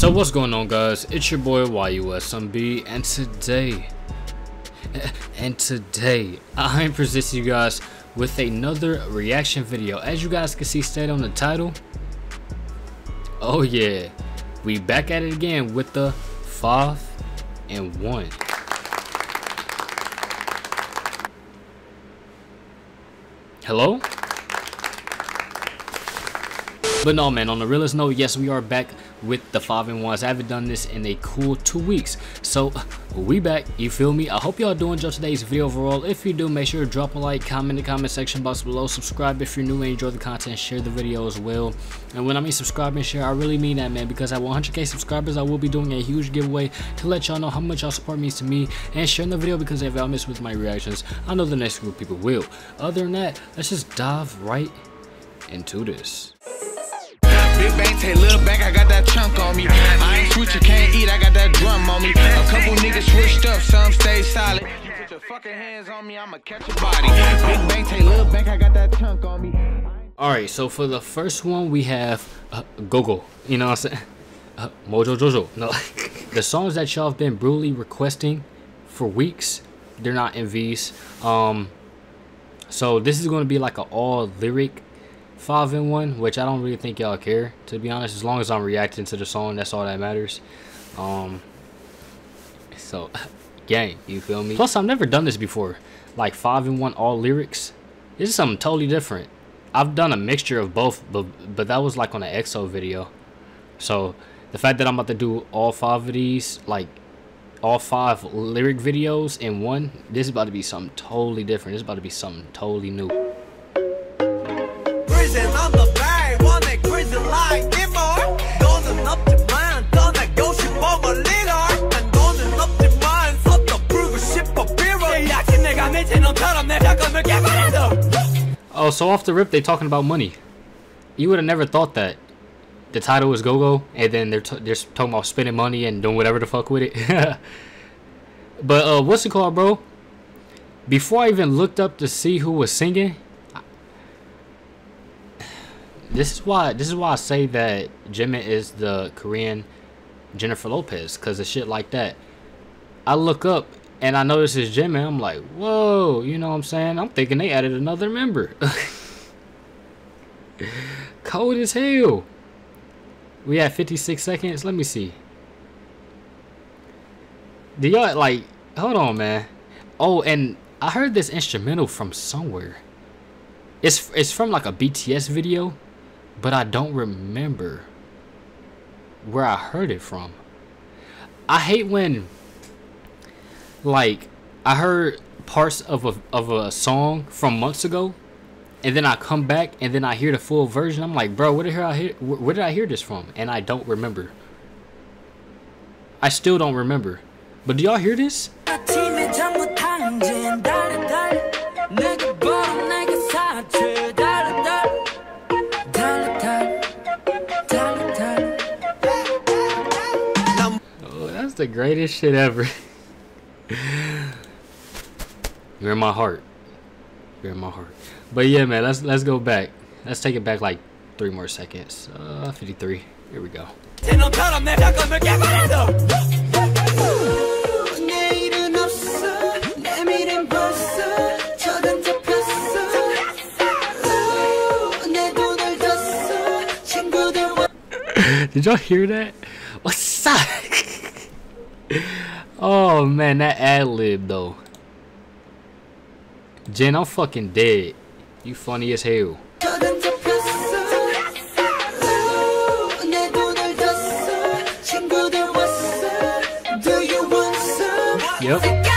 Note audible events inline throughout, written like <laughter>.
So what's going on guys, it's your boy YUSMB and today, and today, I'm presenting you guys with another reaction video. As you guys can see stated on the title, oh yeah, we back at it again with the 5 and 1. Hello? But no, man, on the realest note, yes, we are back with the 5 and 1s. I haven't done this in a cool two weeks. So, <laughs> we back, you feel me? I hope y'all do enjoy today's video overall. If you do, make sure to drop a like, comment in the comment section box below, subscribe if you're new and enjoy the content, share the video as well. And when I mean subscribe and share, I really mean that, man, because at 100k subscribers, I will be doing a huge giveaway to let y'all know how much y'all support means to me and sharing the video because if y'all miss with my reactions, I know the next group of people will. Other than that, let's just dive right into this. Big bang, take little back, I got that chunk on me. I ain't switch, you can't eat, I got that drum on me. A couple niggas switched up, some stay solid. You put your fucking hands on me, I'ma catch your body. Big bang, take little back, I got that chunk on me. Alright, so for the first one, we have uh, Gogo. You know what I'm saying? Uh, Mojo Jojo. No, <laughs> the songs that y'all have been brutally requesting for weeks, they're not MVs. Um, so this is going to be like an all lyric 5 in 1 which i don't really think y'all care to be honest as long as i'm reacting to the song that's all that matters. Um so <laughs> gang you feel me? Plus i've never done this before. Like 5 in 1 all lyrics this is something totally different. I've done a mixture of both but but that was like on an exo video. So the fact that i'm about to do all five of these like all five lyric videos in one this is about to be something totally different. This is about to be something totally new prison on the bay 원해 prison like more 돈은 없지만 떠나고 싶어 멀리걸 난 돈은 없지만 서또 불고 싶어 비로 약해 내가 미친 놈처럼 내 벽을 깨버려도 Oh, so off the rip, they talking about money. You would have never thought that. The title was Go Go, and then they're they're talking about spending money and doing whatever the fuck with it. <laughs> but uh, what's it called, bro? Before I even looked up to see who was singing, this is why this is why I say that Jimin is the Korean Jennifer Lopez, cause of shit like that. I look up and I notice it's Jimin. I'm like, whoa, you know what I'm saying? I'm thinking they added another member. <laughs> Cold as hell. We have 56 seconds. Let me see. Do y'all like? Hold on, man. Oh, and I heard this instrumental from somewhere. It's it's from like a BTS video, but I don't remember where I heard it from. I hate when like I heard parts of a of a song from months ago, and then I come back and then I hear the full version. I'm like, bro, where did I hear where, where did I hear this from? And I don't remember. I still don't remember. But do y'all hear this? the greatest shit ever. You're in my heart. You're in my heart. But yeah, man, let's let's go back. Let's take it back like three more seconds. Uh, 53. Here we go. <laughs> Did y'all hear that? What's up? <laughs> <laughs> oh man, that ad lib though. Jin, I'm fucking dead. You funny as hell. 저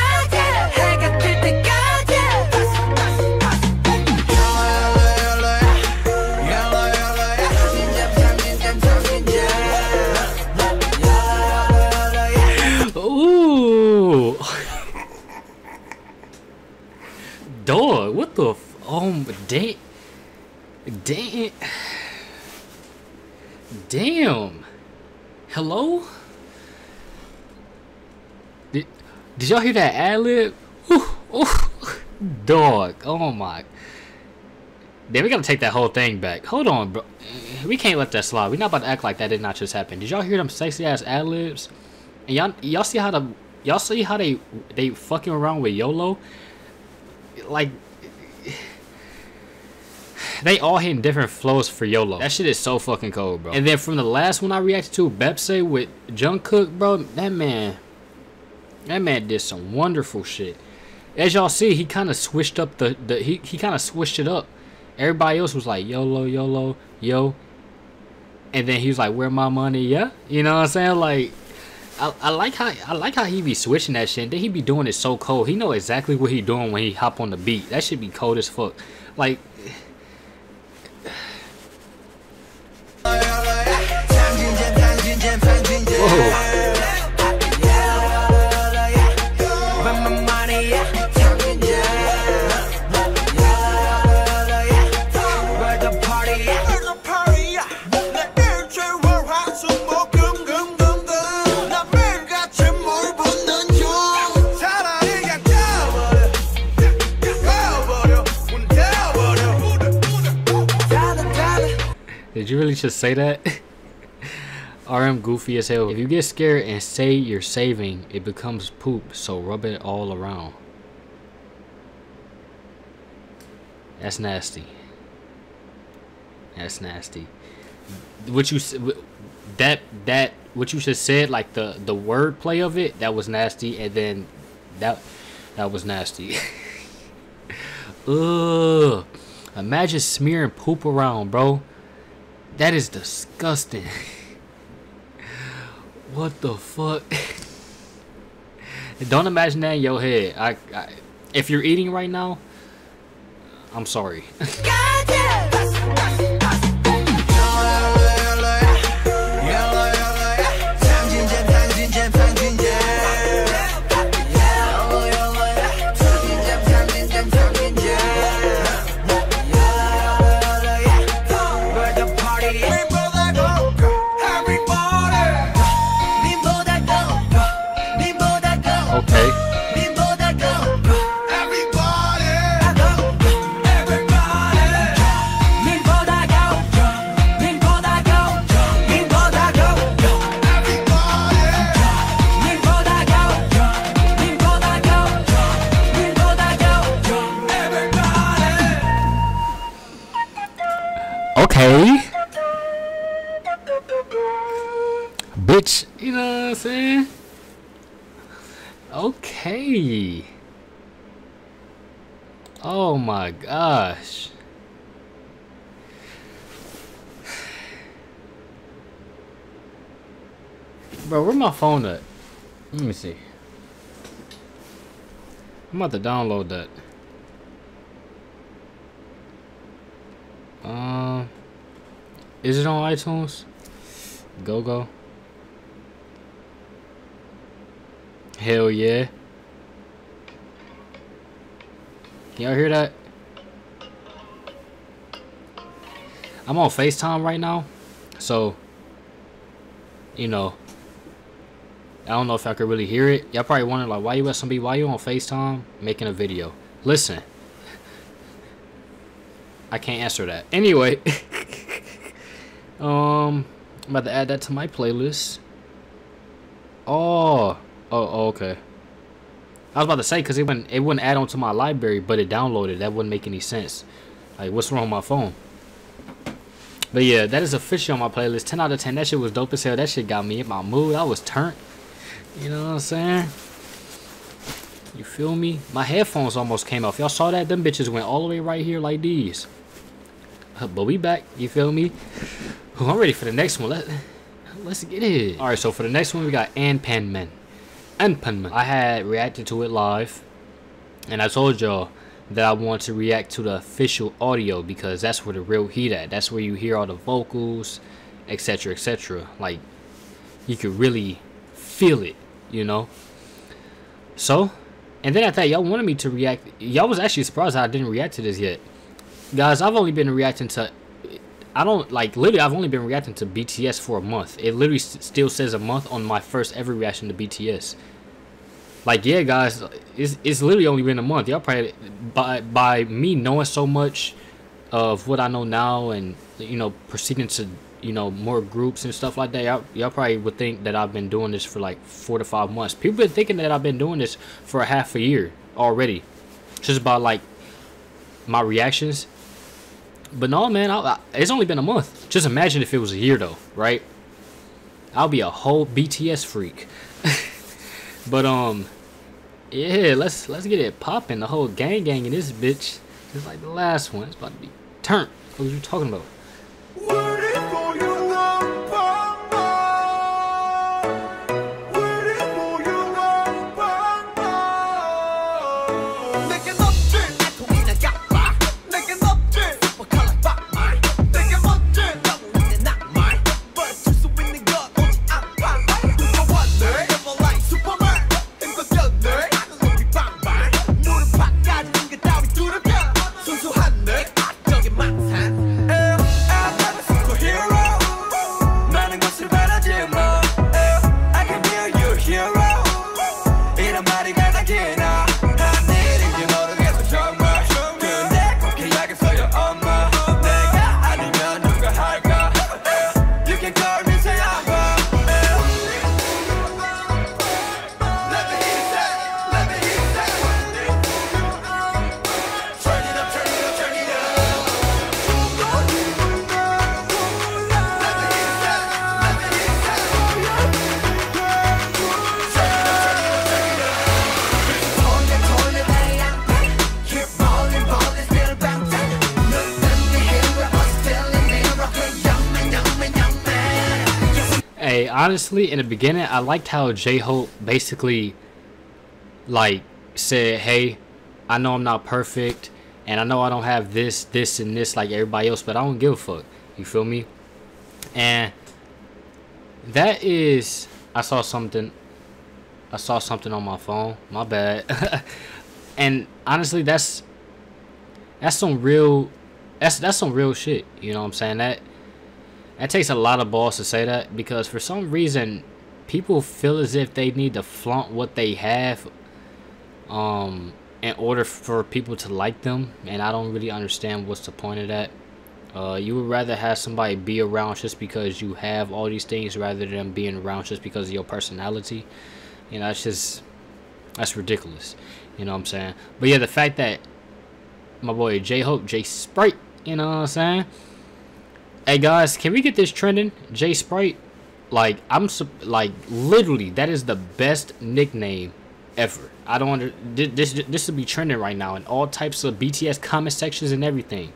damn. Damn. Damn. Hello? Did, did y'all hear that ad lib? Dog. Oh my. Then we gotta take that whole thing back. Hold on, bro. We can't let that slide. We're not about to act like that did not just happen. Did y'all hear them sexy ass ad libs? And y'all y'all see how the y'all see how they they fucking around with YOLO? Like they all hitting different flows for YOLO. That shit is so fucking cold, bro. And then from the last one I reacted to, Bepse with Jungkook, bro, that man, that man did some wonderful shit. As y'all see, he kind of switched up the, the he, he kind of switched it up. Everybody else was like, YOLO, YOLO, yo. And then he was like, where my money, yeah? You know what I'm saying? Like, I, I like how I like how he be switching that shit. Then he be doing it so cold. He know exactly what he doing when he hop on the beat. That should be cold as fuck. Like you really just say that? <laughs> RM goofy as hell. If you get scared and say you're saving, it becomes poop, so rub it all around. That's nasty. That's nasty. What you that that what you just said, like the the word play of it, that was nasty, and then that that was nasty. <laughs> Ugh. Imagine smearing poop around, bro. That is disgusting. <laughs> what the fuck? <laughs> Don't imagine that in your head. I, I, if you're eating right now, I'm sorry. <laughs> about to download that. Um, is it on iTunes? Go go. Hell yeah. Y'all hear that? I'm on FaceTime right now. So, you know, I don't know if I could really hear it. Y'all probably wondering, like, why you at somebody, why you on FaceTime making a video? Listen. I can't answer that. Anyway. <laughs> um, I'm about to add that to my playlist. Oh. Oh, oh okay. I was about to say, because it wouldn't, it wouldn't add on to my library, but it downloaded. That wouldn't make any sense. Like, what's wrong with my phone? But yeah, that is official on my playlist. 10 out of 10. That shit was dope as hell. That shit got me in my mood. I was turned. You know what I'm saying? You feel me? My headphones almost came off. Y'all saw that? Them bitches went all the way right here like these. But we back. You feel me? I'm ready for the next one. Let, let's get it. Alright, so for the next one, we got Anpanman. Anpanman. I had reacted to it live. And I told y'all that I want to react to the official audio because that's where the real heat at. That's where you hear all the vocals, etc, etc. Like, you could really feel it, you know? So, and then I thought y'all wanted me to react. Y'all was actually surprised I didn't react to this yet. Guys, I've only been reacting to... I don't, like, literally, I've only been reacting to BTS for a month. It literally still says a month on my first ever reaction to BTS. Like, yeah, guys, it's, it's literally only been a month. Y'all probably, by, by me knowing so much of what I know now, and you know, proceeding to you know more groups and stuff like that, y'all, y'all probably would think that I've been doing this for like four to five months. People been thinking that I've been doing this for a half a year already, just about like my reactions. But no, man, I, I, it's only been a month. Just imagine if it was a year though, right? I'll be a whole BTS freak. <laughs> but um, yeah, let's let's get it popping. The whole gang gang in this bitch. Just like the last one. It's about to be turned. What was you talking about? Honestly, in the beginning, I liked how J Hope basically, like, said, "Hey, I know I'm not perfect, and I know I don't have this, this, and this like everybody else, but I don't give a fuck." You feel me? And that is, I saw something. I saw something on my phone. My bad. <laughs> and honestly, that's that's some real, that's that's some real shit. You know what I'm saying? That that takes a lot of balls to say that because for some reason people feel as if they need to flaunt what they have um in order for people to like them and I don't really understand what's the point of that. Uh, you would rather have somebody be around just because you have all these things rather than being around just because of your personality. You know, that's just that's ridiculous. You know what I'm saying? But yeah, the fact that my boy J Hope, J Sprite, you know what I'm saying? Hey guys, can we get this trending? J Sprite, like I'm like literally that is the best nickname ever. I don't under this this would be trending right now in all types of BTS comment sections and everything.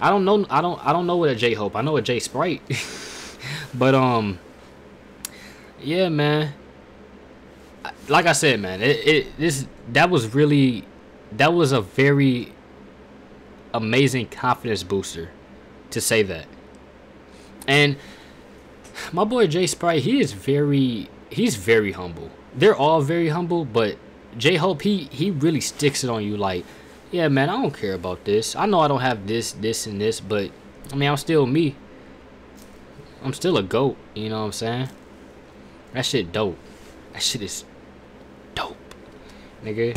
I don't know I don't I don't know what a J Hope. I know a J Sprite. <laughs> but um yeah, man. Like I said, man, it, it this that was really that was a very amazing confidence booster to say that. And my boy Jay Sprite, he is very he's very humble. They're all very humble, but J Hope he he really sticks it on you like, yeah man, I don't care about this. I know I don't have this, this and this, but I mean I'm still me. I'm still a goat, you know what I'm saying? That shit dope. That shit is dope. Nigga.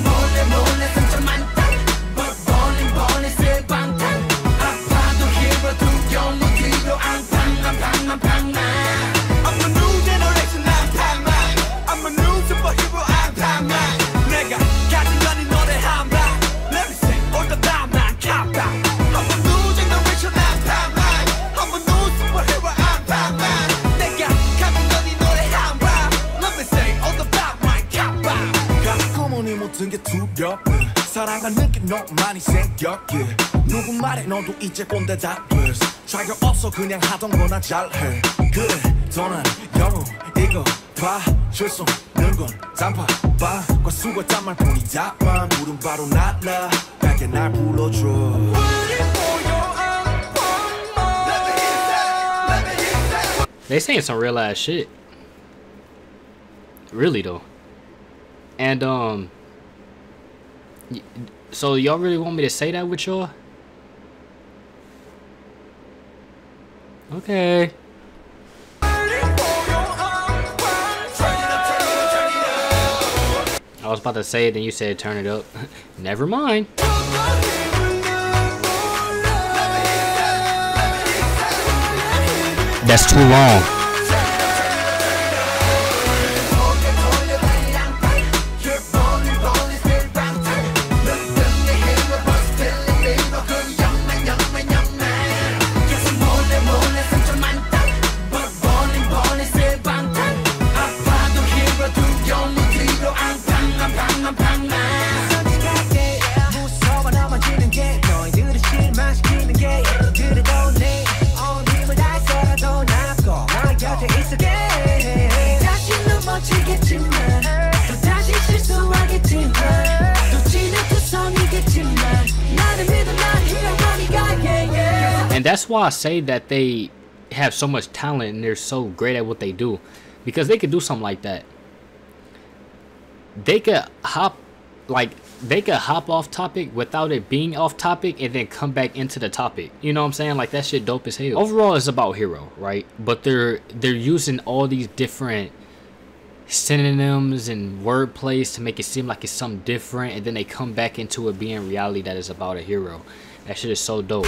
사랑과 느낌 너무 많이 생겼기에 누구 말에 너도 이제 꼰대다 됐어 자격 없어 그냥 하던 거나 잘해 그래 더난 영웅 이거 봐줄 수 없는 건 단팥빵과 수고했단 말뿐이다만 물은 바로 날라 밝게 날 불러줘 They saying some real ass shit. Really though. And um y- so y'all really want me to say that with y'all? Okay. I was about to say it, then you said turn it up. <laughs> Never mind. That's too long. Why I say that they have so much talent and they're so great at what they do. Because they could do something like that. They could hop like they could hop off topic without it being off topic and then come back into the topic. You know what I'm saying? Like that shit dope as hell. Overall it's about hero, right? But they're they're using all these different synonyms and word plays to make it seem like it's something different and then they come back into it being reality that is about a hero. That shit is so dope.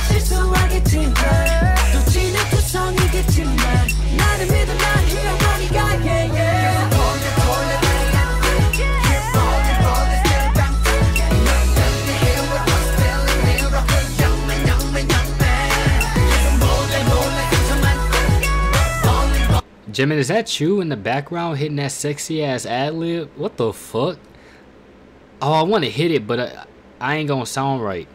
Jimin, is that you in the background hitting that sexy ass ad lib? What the fuck? Oh, I want to hit it, but I, I ain't gonna sound right.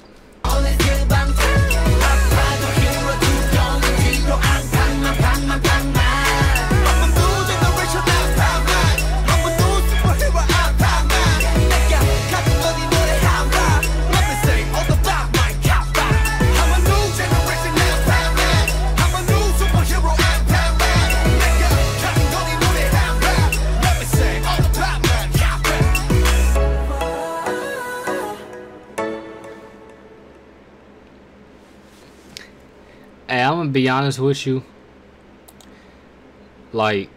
Be honest with you. Like,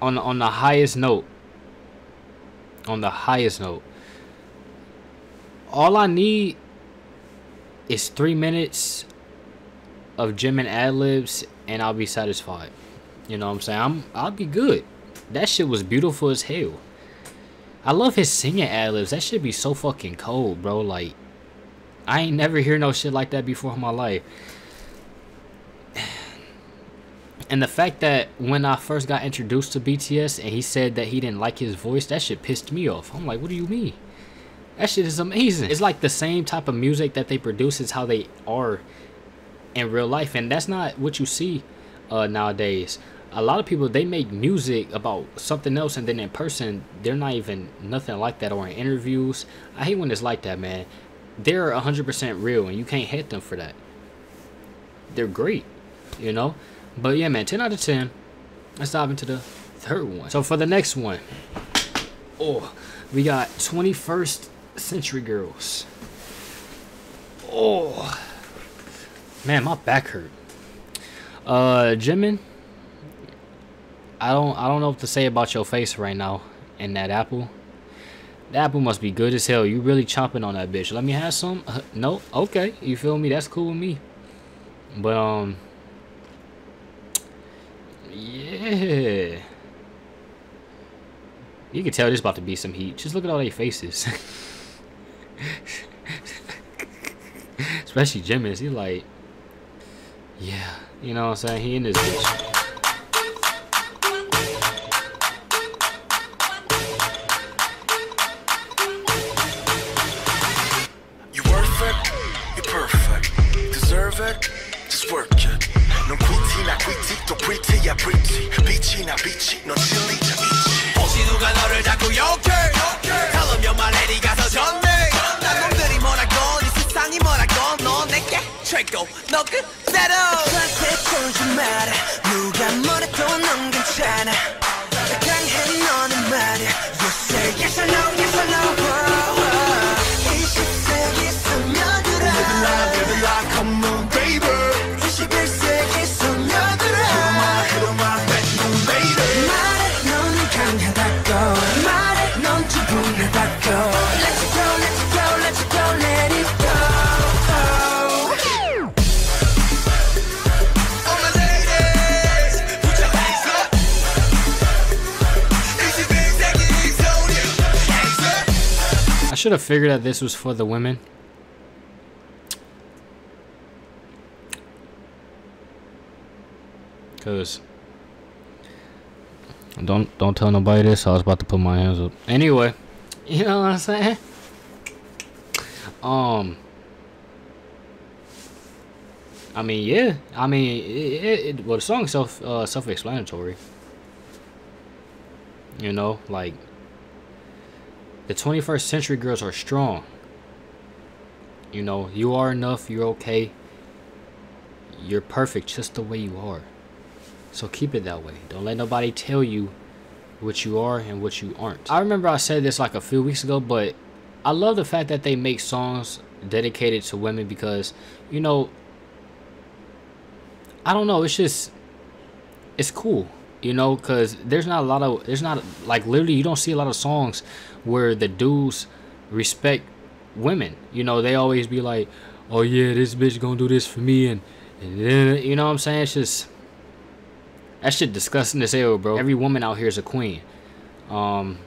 on on the highest note, on the highest note, all I need is three minutes of Jimin ad libs, and I'll be satisfied. You know what I'm saying? I'm I'll be good. That shit was beautiful as hell. I love his singing ad libs. That should be so fucking cold, bro. Like, I ain't never hear no shit like that before in my life. And the fact that when I first got introduced to BTS and he said that he didn't like his voice, that shit pissed me off. I'm like, what do you mean? That shit is amazing. It's like the same type of music that they produce is how they are in real life. And that's not what you see uh, nowadays. A lot of people, they make music about something else and then in person, they're not even nothing like that or in interviews. I hate when it's like that, man. They're 100% real and you can't hate them for that. They're great, you know? But yeah, man, 10 out of 10. Let's dive into the third one. So for the next one, oh, we got 21st Century Girls. Oh, man, my back hurt. Uh, Jimin, I don't, I don't know what to say about your face right now. And that apple, the apple must be good as hell. You really chomping on that bitch. Let me have some. Uh, no, okay, you feel me? That's cool with me. But um. Yeah. You can tell there's about to be some heat. Just look at all their faces. <laughs> Especially Jimin's. He's like, yeah. You know what I'm saying? He in this bitch. 또 pretty야 pretty. 빛이나 빛이, 넌 진리자 이지. 혹시 누가 너를 자꾸 욕해 Tell them you're my lady 가서 전해. 난 놈들이 뭐라건 이 세상이 뭐라건 넌 내게 최고 너 그대로. 나한테 쫄지 마라. 누가 뭐래도 넌 괜찮아 should have figured that this was for the women. Cause don't don't tell nobody this. I was about to put my hands up. Anyway, you know what I'm saying? Um. I mean, yeah. I mean, it, it, well, the song self uh, self-explanatory. You know, like the 21st century girls are strong. You know, you are enough. You're okay. You're perfect just the way you are. So keep it that way. Don't let nobody tell you what you are and what you aren't. I remember I said this like a few weeks ago, but I love the fact that they make songs dedicated to women because, you know, I don't know, it's just it's cool, you know, cuz there's not a lot of there's not like literally you don't see a lot of songs where the dudes respect women. You know, they always be like, "Oh yeah, this bitch to do this for me." And, and then, you know what I'm saying? It's just that shit disgusting as hell, bro. Every woman out here is a queen. Um,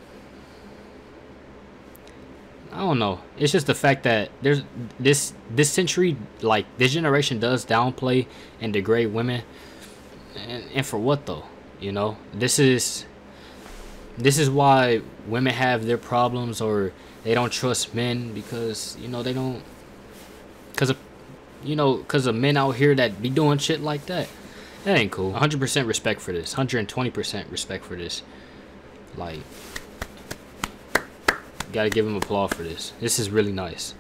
I don't know. It's just the fact that there's this this century, like this generation, does downplay and degrade women, and, and for what though? You know, this is this is why women have their problems or they don't trust men because you know they don't because of you know because of men out here that be doing shit like that that ain't cool. 100% respect for this. 120% respect for this. Like, gotta give him applause for this. This is really nice.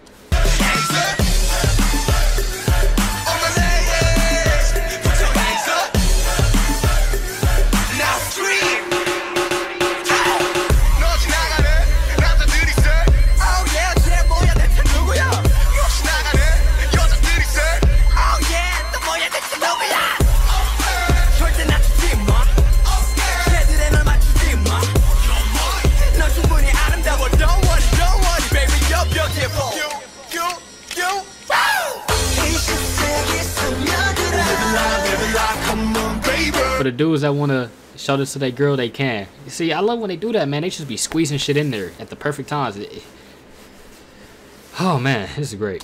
Dudes that want to show this to that girl, they can. You see, I love when they do that, man. They just be squeezing shit in there at the perfect times. Oh, man, this is great.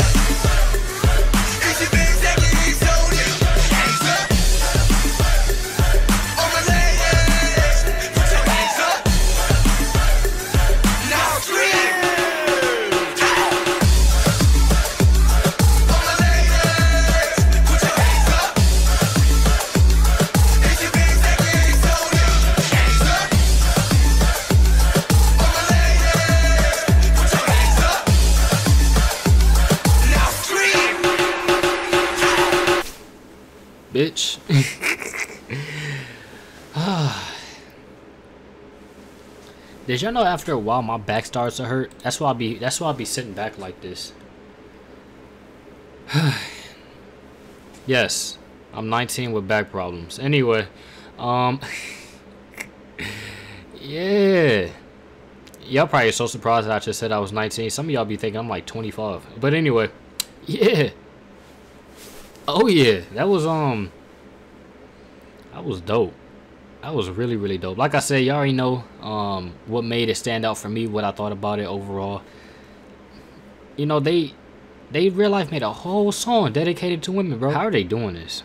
Did y'all know after a while my back starts to hurt? That's why I'll be that's why I'll be sitting back like this. <sighs> yes, I'm 19 with back problems. Anyway, um <laughs> Yeah. Y'all probably so surprised that I just said I was 19. Some of y'all be thinking I'm like 25. But anyway, <laughs> yeah. Oh yeah, that was um that was dope. That was really really dope. Like I said, y'all already know um what made it stand out for me, what I thought about it overall. You know, they they real life made a whole song dedicated to women, bro. How are they doing this?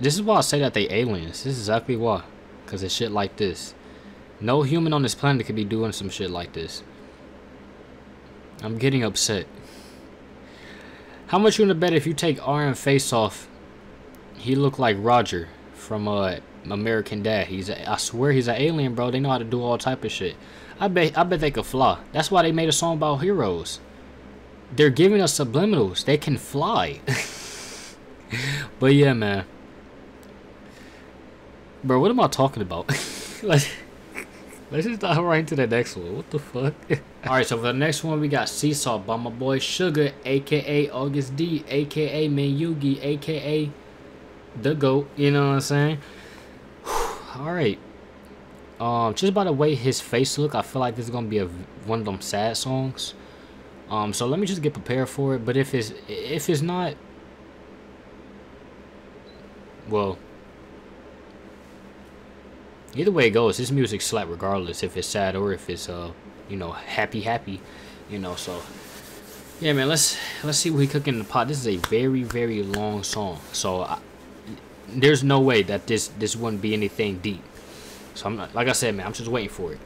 This is why I say that they aliens. This is exactly why. Cause it's shit like this. No human on this planet could be doing some shit like this. I'm getting upset. How much you gonna bet if you take Iron Face off, he look like Roger from uh American Dad. He's a, I swear he's an alien, bro. They know how to do all type of shit. I bet I bet they could fly. That's why they made a song about heroes. They're giving us subliminals. They can fly. <laughs> but yeah, man. Bro, what am I talking about? <laughs> let's, let's just dive right into the next one. What the fuck? <laughs> Alright, so for the next one, we got Seesaw by my boy Suga, aka Agust D, aka Yoongi, aka The GOAT. You know what I'm saying? <sighs> Alright. Um, just by the way his face look, I feel like this is gonna be a one of them sad songs. Um, so let me just get prepared for it. But if it's if it's not, well, either way it goes, this music slap regardless if it's sad or if it's uh, you know, happy happy, you know. So yeah, man, let's let's see what we cooking in the pot. This is a very very long song, so I, there's no way that this this wouldn't be anything deep. So I'm not, like I said, man, I'm just waiting for it.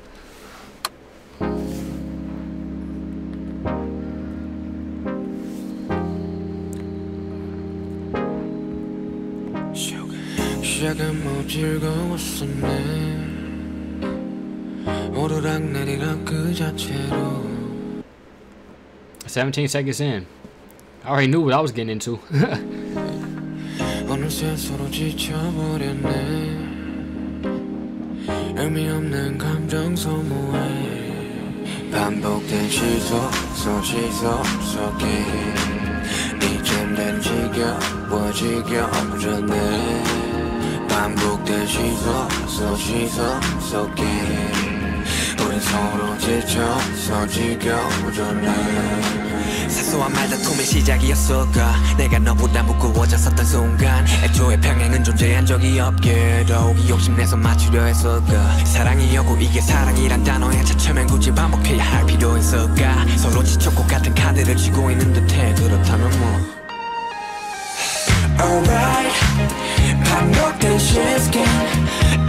시작은 뭐 즐거웠었네 오르락 내리락 그 자체로 17 seconds in. I already knew what I was getting into. <laughs> 어느새 서로 지쳐버렸네. 의미 없는 감정 소모에 반복된 시속 속 시속 속에 이젠 난 지겨워 지겨워졌네. 반복된 시속 속 시속 속에 우린 서로 지쳐서 지겨워졌네 사소한 말다툼의 시작이었을까? 내가 너보다 무거워졌었던 순간 애초에 평행은 존재한 적이 없게 더욱이 욕심내서 맞추려 했을까? 사랑이었고 이게 사랑이란 단어에 차츰엔 굳이 반복해야 할 필요 있을까? 서로 지쳤고 같은 카드를 쥐고 있는 듯해. 그렇다면 뭐. Alright. 반복된 시스템.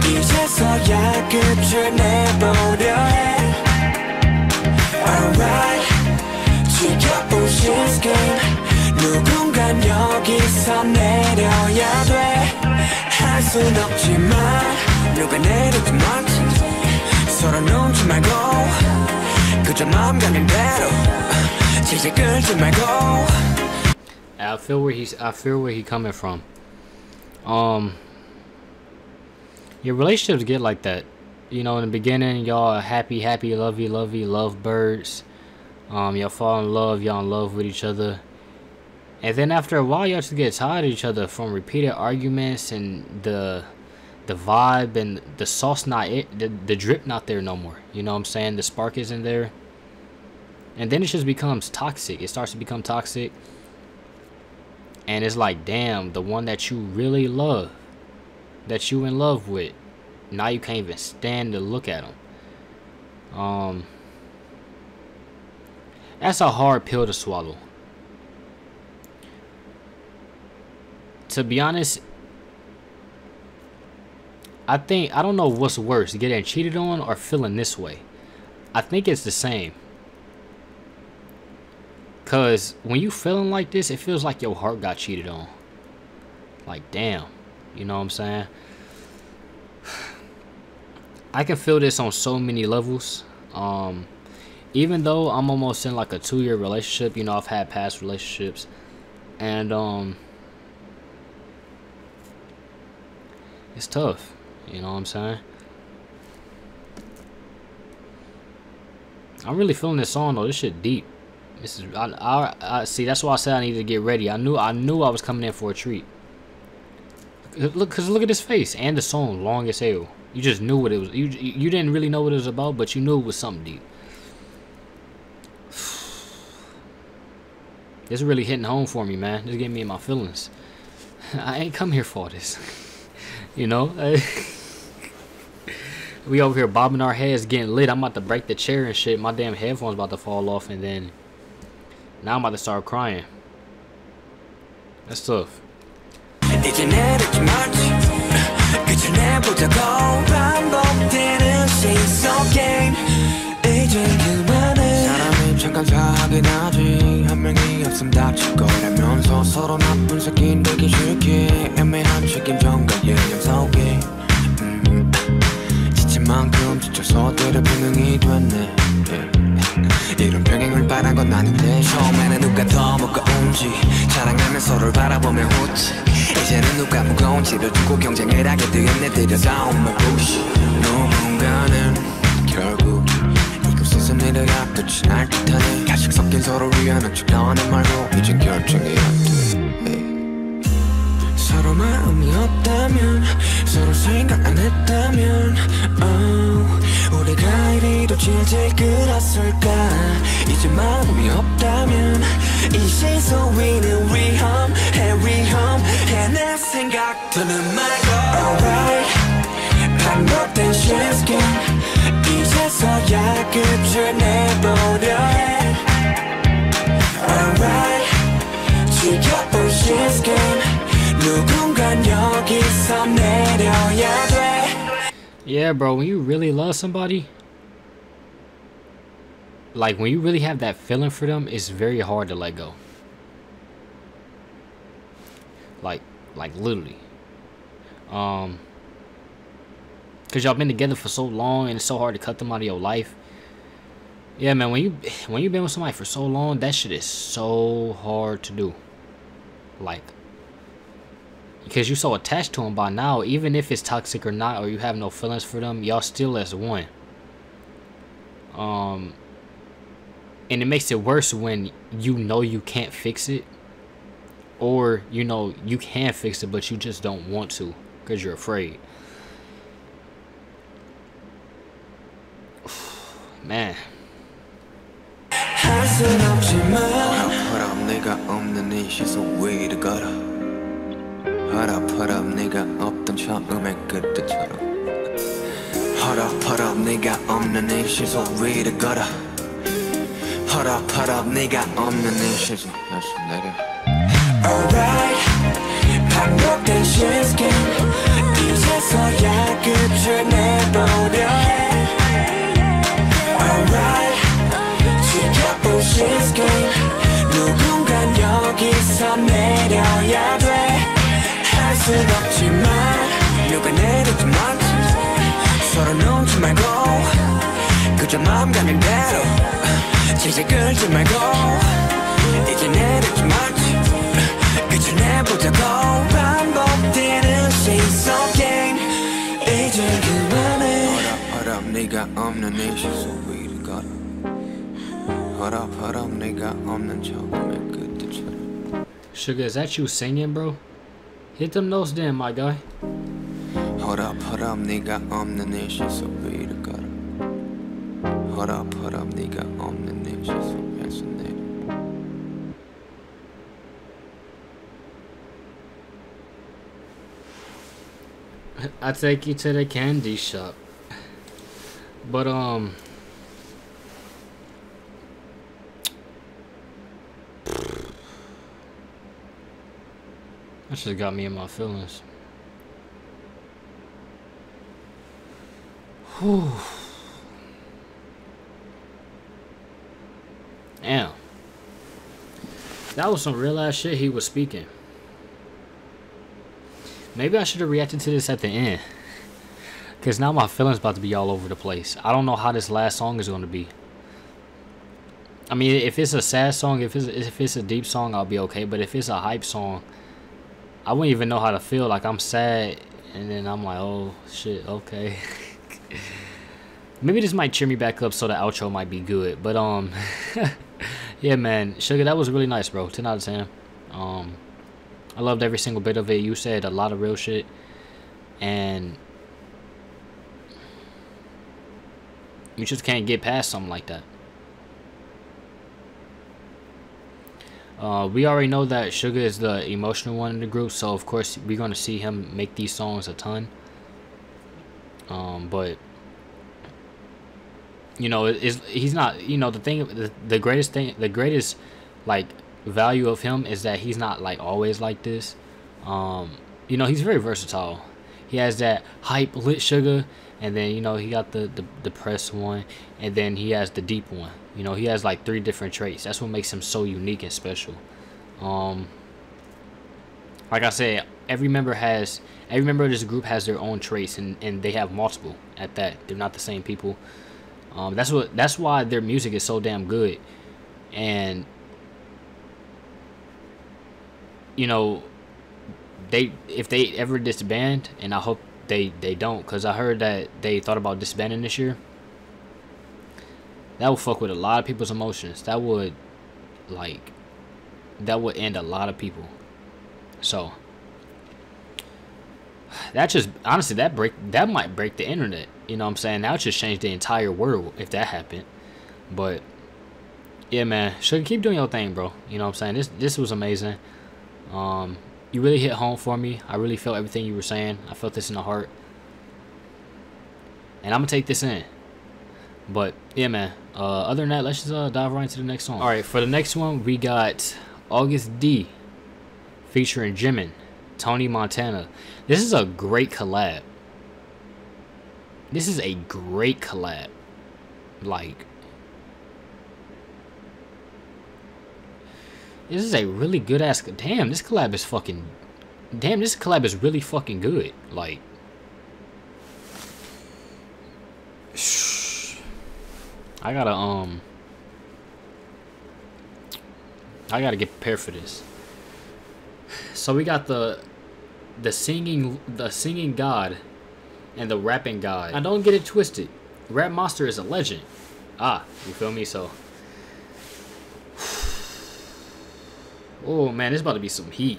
이제서야 끝을 내보려. 해 Alright 지켜본 시스템 누군간 여기서 내려야 돼할 순 없지만 누가 내리지 말지 서로 눈치 말고 그저 마음 가는 대로 질질 끌지 말고 I feel where he's I feel where he coming from. Um your relationships get like that. You know, in the beginning y'all are happy, happy, lovey, lovey, love birds. Um, y'all fall in love, y'all in love with each other. And then after a while y'all just get tired of each other from repeated arguments and the the vibe and the sauce not it the, the drip not there no more. You know what I'm saying? The spark isn't there. And then it just becomes toxic. It starts to become toxic and it's like damn the one that you really love that you in love with now you can't even stand to look at them um that's a hard pill to swallow to be honest i think i don't know what's worse getting cheated on or feeling this way i think it's the same Cause when you feeling like this, it feels like your heart got cheated on. Like damn, you know what I'm saying? <sighs> I can feel this on so many levels. Um, even though I'm almost in like a two year relationship, you know, I've had past relationships, and um, it's tough. You know what I'm saying? I'm really feeling this song though. This shit deep. This is I, I, I see. That's why I said I needed to get ready. I knew I knew I was coming in for a treat. Look, cause look at his face and the song, long as hell. You just knew what it was. You you didn't really know what it was about, but you knew it was something deep. It's really hitting home for me, man. This getting me in my feelings. <laughs> I ain't come here for this. <laughs> you know? <laughs> we over here bobbing our heads, getting lit. I'm about to break the chair and shit. My damn headphones about to fall off and then... Now I'm about to start crying. That's tough. 끝을 내보자고 반복되는 시선 서로 나쁜 새끼 되기 싫게 애매한 책임전과 예념 속에 음, 지친 만큼 지쳐서 때려 분명히 됐네. 예. 이런 병행을 바란 건 아닌데. 처음에는 누가 더 무거운지. 자랑하며 서로를 바라보며 웃지. 이제는 누가 무거운지를 두고 경쟁을 하게 되었네 들여다온 bullshit 누군가는 결국 이곳에서 내려가 끝이 날 듯하네. 가식 섞인 서로 위하는 척 너는 말고 이젠 결정이 서로 마음이 없다면 서로 생각 안 했다면 oh, 우리가 이리도 질질 끌었을까? 이제 마음이 없다면 이 시선 위는 위험해 위험해 내 생각들은 말고 alright. 반복된 시스템 이제서야 끝을 내보려 해 alright 지겨운 시스템 누군간 여기서 내려야 돼 Yeah, bro, when you really love somebody, like when you really have that feeling for them, it's very hard to let go. Like, like literally. Um, cause y'all been together for so long, and it's so hard to cut them out of your life. Yeah, man, when you when you've been with somebody for so long, that shit is so hard to do. Like, because you're so attached to them by now, even if it's toxic or not, or you have no feelings for them, y'all still as one. Um, and it makes it worse when you know you can't fix it, or you know you can fix it, but you just don't want to because you're afraid. Man, 없지만 허락 내가 없는 이 시선 위를 걸어? 허락 내가 없던 처음의 그때처럼. 허락 내가 없는 이 시선 위를 걸어? 허락 내가 없는 이 시선 다시 내려. Alright 반복된 시스템. 이제서야 끝을 내보려. 해 여기서 내려야 돼할 순 없지만 누가 내리든 말지. 서로 놓지 말고 그저 마음 가는 대로. 질질 끌지 말고 이제 내리지 말지. 끝을 내보자고. 반복되는 시선 게임. 이제 그만해. 허락 네가 없는 이 시선 위를 걸어 허락 허락 네가 없는 그때처럼 Suga, is that you singing, bro? Hit them notes then, my guy. Hold up, hold up, nigga, I'm the nation, so be the god. Hold up, hold up, nigga, I'm the nation, so fascinated. <laughs> I take you to the candy shop. But, um, That just got me in my feelings. Whew. Damn. That was some real ass shit he was speaking. Maybe I should have reacted to this at the end. Because now my feelings about to be all over the place. I don't know how this last song is going to be. I mean, if it's a sad song, if it's, if it's a deep song, I'll be okay. But if it's a hype song, I wouldn't even know how to feel. Like, I'm sad. And then I'm like, oh, shit, okay. <laughs> Maybe this might cheer me back up so the outro might be good. But, um, <laughs> yeah, man. Suga, that was really nice, bro. 10 out of 10. Um, I loved every single bit of it. You said a lot of real shit. And you just can't get past something like that. Uh, we already know that Suga is the emotional one in the group, so of course we're gonna see him make these songs a ton. Um, but you know, it's, he's not. You know, the thing, the, the greatest thing, the greatest like value of him is that he's not like always like this. Um, you know, he's very versatile. He has that hype lit suga, and then you know he got the the depressed one, and then he has the deep one. You know, he has like three different traits. That's what makes him so unique and special. Um, like I said, every member has every member of this group has their own traits, and and they have multiple at that. They're not the same people. Um, that's what that's why their music is so damn good, and you know, they if they ever disband, and I hope they they don't, because I heard that they thought about disbanding this year. That would fuck with a lot of people's emotions. That would, like, that would end a lot of people. So that just honestly that break that might break the internet. You know what I'm saying? That would just change the entire world if that happened. But yeah, man, should keep doing your thing, bro. You know what I'm saying? This this was amazing. Um, you really hit home for me. I really felt everything you were saying. I felt this in the heart, and I'm gonna take this in. But yeah, man. Uh, other than that, let's just uh, dive right into the next song. All right, for the next one, we got Agust D featuring Jimin, Tony Montana. This is a great collab. This is a great collab. Like, this is a really good ass. Damn, this collab is fucking. Damn, this collab is really fucking good. Like, I gotta um. I gotta get prepared for this. So we got the the singing the singing god and the rapping god. Now don't get it twisted. Rap Monster is a legend. Ah, you feel me? So <sighs> Oh man, this about to be some heat.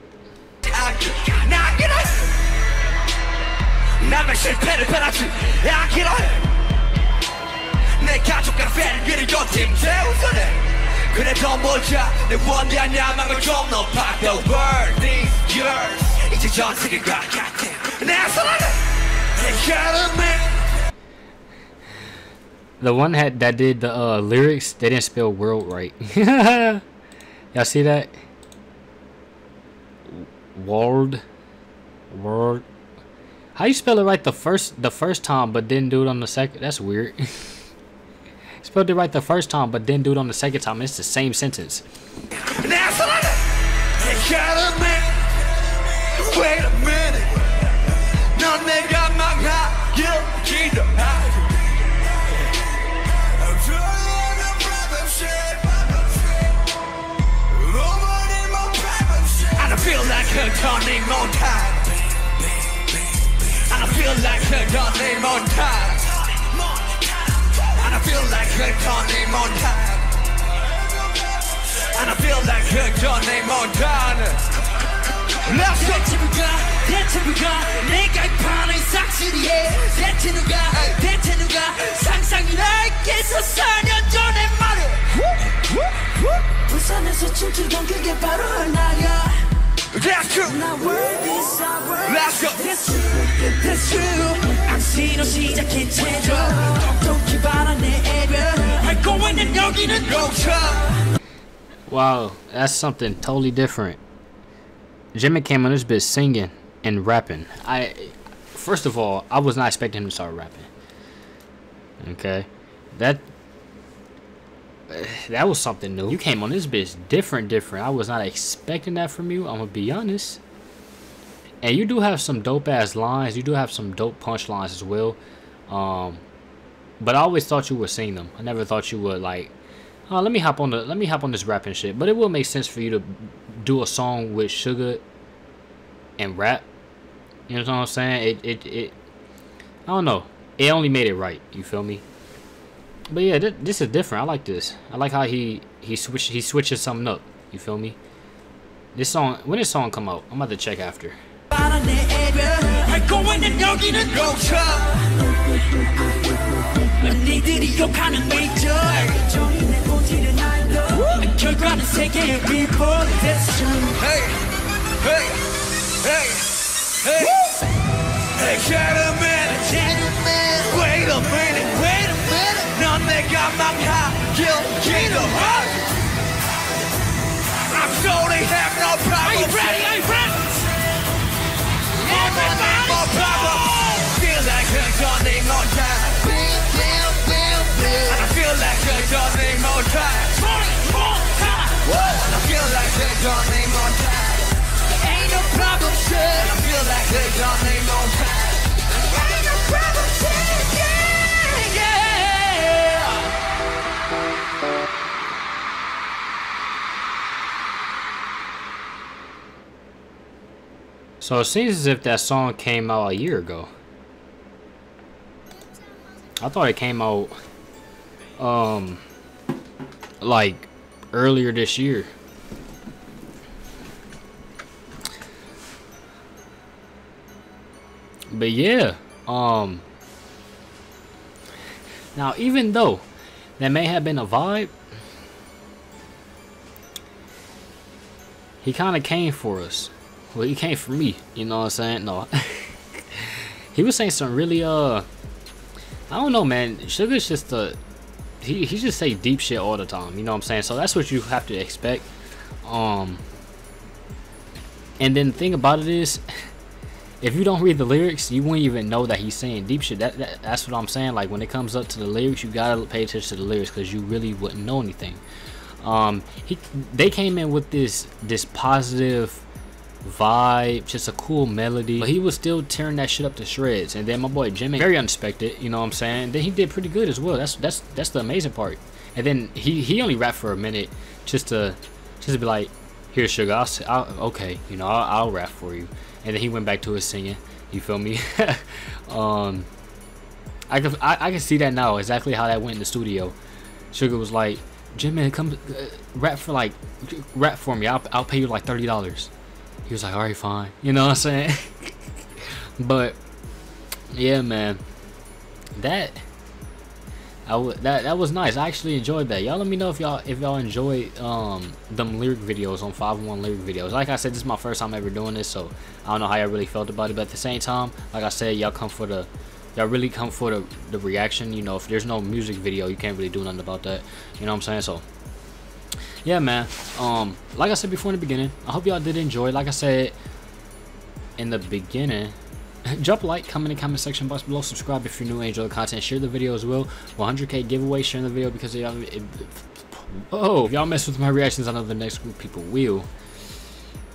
나긴 할 남의 실패를 변하지 않기로 내 가족과 팬들이 요팀 재우선해 그래 더 멀자 내 원대한 야망을 좀 높아 The world is yours 이제 전 세계가 내 사랑을 해결해 The one had that did the uh, lyrics, they didn't spell world right. Y'all <laughs> see that? World, world. How you spell it right the first the first time, but didn't do it on the second? That's weird. <laughs> Spelled it right the first time, but didn't do it on the second time. It's the same sentence. Turning on time I don't feel like a turning on time I don't feel like a turning on time I don't feel like a turning on time Let's go 대체 누가 대체 누가 내가 이 판을 싹쓸이해 대체 누가 대체 누가 상상이 나에게서 4년 전에 말해 부산에서 춤추던 그게 바로 헐날이야 Let's. Let's go. That's true. 똑똑히 애별 알고 있는 여기는 Wow, that's something totally different. Jimin came on this bitch singing and rapping. I, first of all, I was not expecting him to start rapping. Okay, that <sighs> that was something new. You came on this bitch different, different. I was not expecting that from you. I'm gonna be honest. And you do have some dope ass lines. You do have some dope punchlines as well. Um, but I always thought you would sing them. I never thought you would like. Oh, let me hop on the let me hop on this rapping shit. But it will make sense for you to do a song with Suga and rap. You know what I'm saying? It it it. I don't know. It only made it right. You feel me? But yeah, th this is different. I like this. I like how he he switch he switches something up. You feel me? This song when this song come out, I'm about to check after. Hey, hey, hey, hey, hey. you'll get them hurt. I'm sure they have no problem. Are you ready? Are you ready? Everybody's no. So it seems as if that song came out a year ago. I thought it came out um like earlier this year. But yeah, um now even though that may have been a vibe, he kind of came for us. Well, he came for me. You know what I'm saying? No. <laughs> he was saying some really uh I don't know man. Suga's just a he he just say deep shit all the time, you know what I'm saying? So that's what you have to expect. Um and then the thing about it is <laughs> if you don't read the lyrics, you wouldn't even know that he's saying deep shit. That, that that's what I'm saying. Like when it comes up to the lyrics, you gotta pay attention to the lyrics because you really wouldn't know anything. Um, he they came in with this this positive vibe, just a cool melody. But he was still tearing that shit up to shreds. And then my boy Jimin, very unexpected, you know what I'm saying? Then he did pretty good as well. That's that's that's the amazing part. And then he he only rapped for a minute just to just to be like, here Suga, I'll, I'll okay, you know, I'll, I'll rap for you. And then he went back to his singing. You feel me? <laughs> um, I can I, I can see that now exactly how that went in the studio. Suga was like, Jimin, come uh, rap for like rap for me. I'll I'll pay you like thirty dollars. He was like, all right, fine. You know what I'm saying? <laughs> but yeah, man, that I w- that that was nice. I actually enjoyed that. Y'all let me know if y'all if y'all enjoy um them lyric videos on 501 lyric videos. Like I said, this is my first time ever doing this, so I don't know how y'all really felt about it. But at the same time, like I said, y'all come for the y'all really come for the the reaction. You know, if there's no music video, you can't really do nothing about that. You know what I'm saying? So yeah, man. Um, like I said before in the beginning, I hope y'all did enjoy. Like I said in the beginning, <laughs> drop a like, comment in the comment section box below, subscribe if you're new and enjoy the content, share the video as well. 100k giveaway, sharing the video because y'all. Oh, if y'all mess with my reactions, I know the next group people will.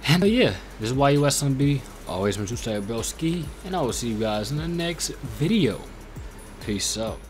And uh, yeah, this is YUSMB. Always stay broski, and I will see you guys in the next video. Peace out.